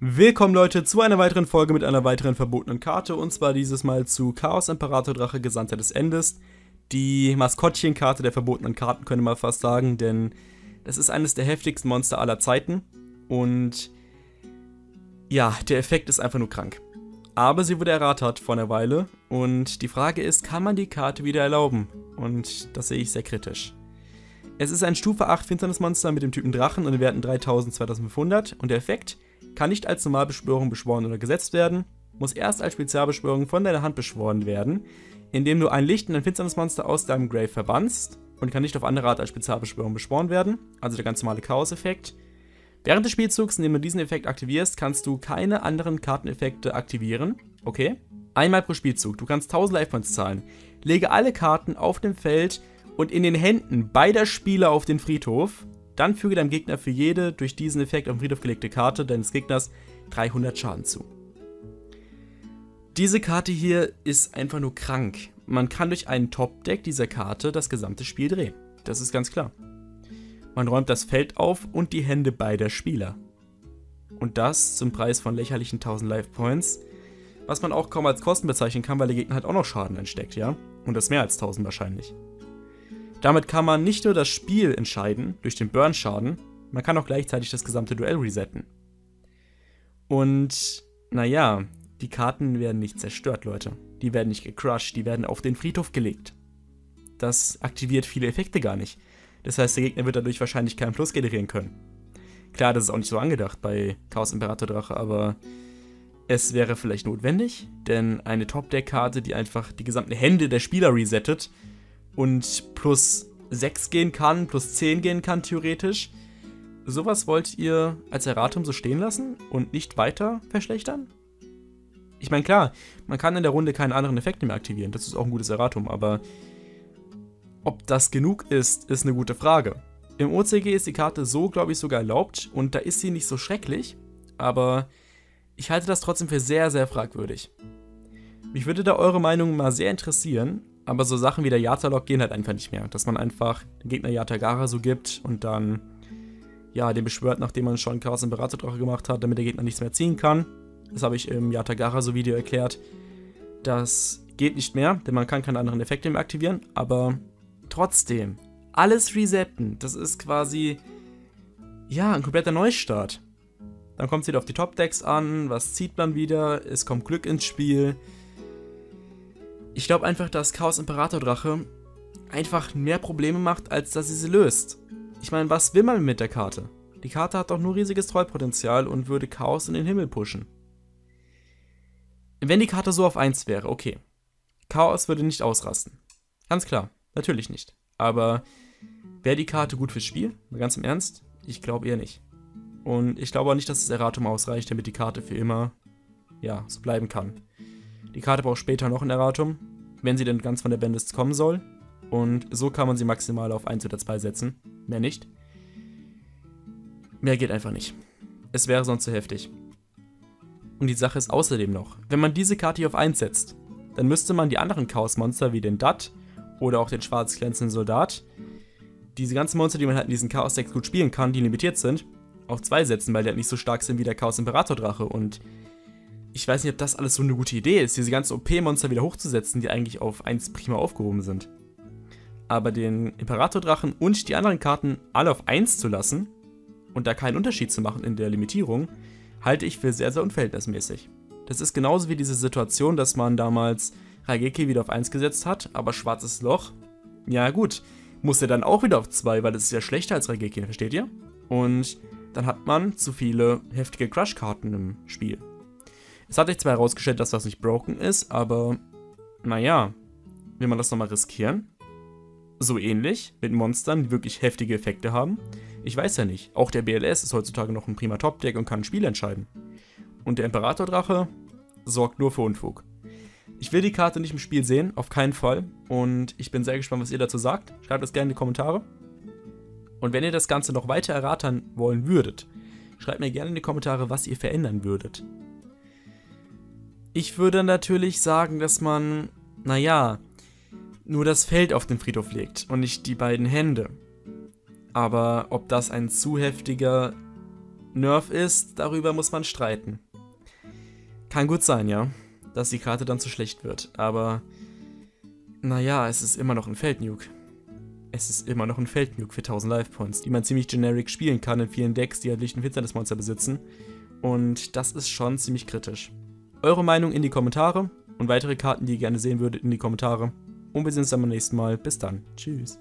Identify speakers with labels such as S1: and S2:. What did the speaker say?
S1: Willkommen Leute zu einer weiteren Folge mit einer weiteren verbotenen Karte und zwar dieses Mal zu Chaos Imperator Drache Gesandter des Endes. Die Maskottchenkarte der verbotenen Karten könnte man fast sagen, denn das ist eines der heftigsten Monster aller Zeiten und ja, der Effekt ist einfach nur krank. Aber sie wurde erratet vor einer Weile und die Frage ist, kann man die Karte wieder erlauben? Und das sehe ich sehr kritisch. Es ist ein Stufe 8 Finsternismonster mit dem Typen Drachen und den Werten 3000, 2500 und der Effekt kann nicht als Normalbeschwörung beschworen oder gesetzt werden, muss erst als Spezialbeschwörung von deiner Hand beschworen werden, indem du ein Licht und ein finsternes Monster aus deinem Grave verbannst und kann nicht auf andere Art als Spezialbeschwörung beschworen werden, also der ganz normale Chaos-Effekt. Während des Spielzugs, indem du diesen Effekt aktivierst, kannst du keine anderen Karteneffekte aktivieren. Okay. Einmal pro Spielzug. Du kannst 1000 Life Points zahlen. Lege alle Karten auf dem Feld und in den Händen beider Spieler auf den Friedhof dann füge deinem Gegner für jede durch diesen Effekt auf den Friedhof gelegte Karte deines Gegners 300 Schaden zu. Diese Karte hier ist einfach nur krank. Man kann durch einen Top-Deck dieser Karte das gesamte Spiel drehen. Das ist ganz klar. Man räumt das Feld auf und die Hände beider Spieler. Und das zum Preis von lächerlichen 1000 Life Points, was man auch kaum als Kosten bezeichnen kann, weil der Gegner halt auch noch Schaden entsteckt, ja? Und das mehr als 1000 wahrscheinlich. Damit kann man nicht nur das Spiel entscheiden durch den Burn-Schaden, man kann auch gleichzeitig das gesamte Duell resetten. Und naja, die Karten werden nicht zerstört, Leute. Die werden nicht gecrushed, die werden auf den Friedhof gelegt. Das aktiviert viele Effekte gar nicht. Das heißt, der Gegner wird dadurch wahrscheinlich keinen Plus generieren können. Klar, das ist auch nicht so angedacht bei Chaos Imperator Drache, aber es wäre vielleicht notwendig, denn eine Top-Deck-Karte, die einfach die gesamten Hände der Spieler resettet, und plus 6 gehen kann, plus 10 gehen kann theoretisch. Sowas wollt ihr als Erratum so stehen lassen und nicht weiter verschlechtern? Ich meine, klar, man kann in der Runde keine anderen Effekte mehr aktivieren, das ist auch ein gutes Erratum, aber ob das genug ist, ist eine gute Frage. Im OCG ist die Karte so, glaube ich, sogar erlaubt und da ist sie nicht so schrecklich, aber ich halte das trotzdem für sehr, sehr fragwürdig. Mich würde da eure Meinung mal sehr interessieren aber so Sachen wie der Yata-Lock gehen halt einfach nicht mehr. Dass man einfach den Gegner Yatagara so gibt und dann, ja, den beschwört, nachdem man schon Chaos Imperator-Drache gemacht hat, damit der Gegner nichts mehr ziehen kann. Das habe ich im Yatagara so Video erklärt. Das geht nicht mehr, denn man kann keine anderen Effekte mehr aktivieren, aber trotzdem, alles resetten, das ist quasi, ja, ein kompletter Neustart. Dann kommt es wieder auf die Top-Decks an, was zieht man wieder, es kommt Glück ins Spiel, ich glaube einfach, dass Chaos Imperator Drache einfach mehr Probleme macht, als dass sie sie löst. Ich meine, was will man mit der Karte? Die Karte hat doch nur riesiges Trollpotenzial und würde Chaos in den Himmel pushen. Wenn die Karte so auf 1 wäre, okay. Chaos würde nicht ausrasten. Ganz klar, natürlich nicht. Aber wäre die Karte gut fürs Spiel? Ganz im Ernst? Ich glaube eher nicht. Und ich glaube auch nicht, dass das Erratum ausreicht, damit die Karte für immer, ja, so bleiben kann. Die Karte braucht später noch ein Erratum, wenn sie denn ganz von der Bandlist kommen soll. Und so kann man sie maximal auf 1 oder 2 setzen. Mehr nicht. Mehr geht einfach nicht. Es wäre sonst zu heftig. Und die Sache ist außerdem noch, wenn man diese Karte hier auf 1 setzt, dann müsste man die anderen Chaos-Monster wie den Dat oder auch den schwarz glänzenden Soldat, diese ganzen Monster, die man halt in diesen Chaos-Decks gut spielen kann, die limitiert sind, auf 2 setzen, weil die halt nicht so stark sind wie der Chaos-Imperator-Drache und ich weiß nicht, ob das alles so eine gute Idee ist, diese ganzen OP-Monster wieder hochzusetzen, die eigentlich auf 1 prima aufgehoben sind. Aber den Imperator-Drachen und die anderen Karten alle auf 1 zu lassen und da keinen Unterschied zu machen in der Limitierung, halte ich für sehr, sehr unverhältnismäßig. Das ist genauso wie diese Situation, dass man damals Raigeki wieder auf 1 gesetzt hat, aber Schwarzes Loch, ja gut, musste dann auch wieder auf 2, weil das ist ja schlechter als Raigeki, versteht ihr? Und dann hat man zu viele heftige Crush-Karten im Spiel. Es hat sich zwar herausgestellt, dass das nicht broken ist, aber naja, will man das nochmal riskieren? So ähnlich, mit Monstern, die wirklich heftige Effekte haben? Ich weiß ja nicht. Auch der BLS ist heutzutage noch ein prima Top-Deck und kann ein Spiel entscheiden. Und der Imperator-Drache sorgt nur für Unfug. Ich will die Karte nicht im Spiel sehen, auf keinen Fall. Und ich bin sehr gespannt, was ihr dazu sagt. Schreibt das gerne in die Kommentare. Und wenn ihr das Ganze noch weiter erraten wollen würdet, schreibt mir gerne in die Kommentare, was ihr verändern würdet. Ich würde natürlich sagen, dass man, naja, nur das Feld auf den Friedhof legt und nicht die beiden Hände. Aber ob das ein zu heftiger Nerf ist, darüber muss man streiten. Kann gut sein, ja, dass die Karte dann zu schlecht wird, aber naja, es ist immer noch ein Feldnuke. Es ist immer noch ein Feldnuke für 1000 Life Points, die man ziemlich generic spielen kann in vielen Decks, die halt Licht- und Finsternismonster besitzen. Und das ist schon ziemlich kritisch. Eure Meinung in die Kommentare und weitere Karten, die ihr gerne sehen würdet, in die Kommentare. Und wir sehen uns dann beim nächsten Mal. Bis dann. Tschüss.